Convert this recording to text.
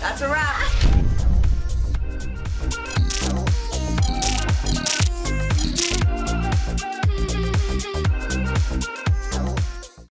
That's a wrap.